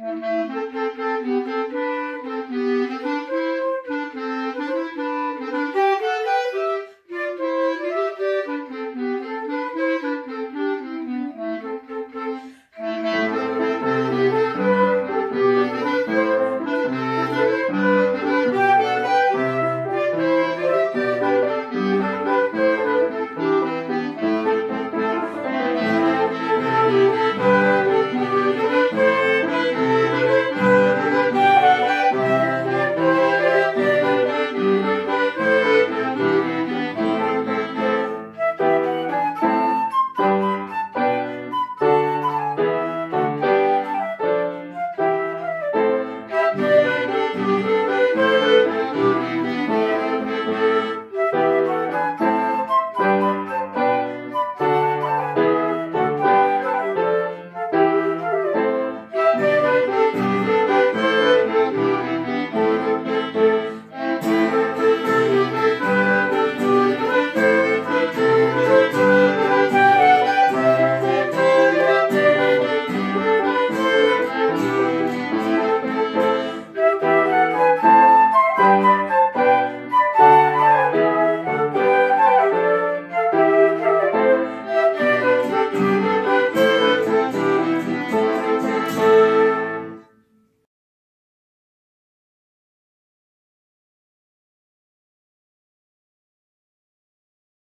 Mm-hmm.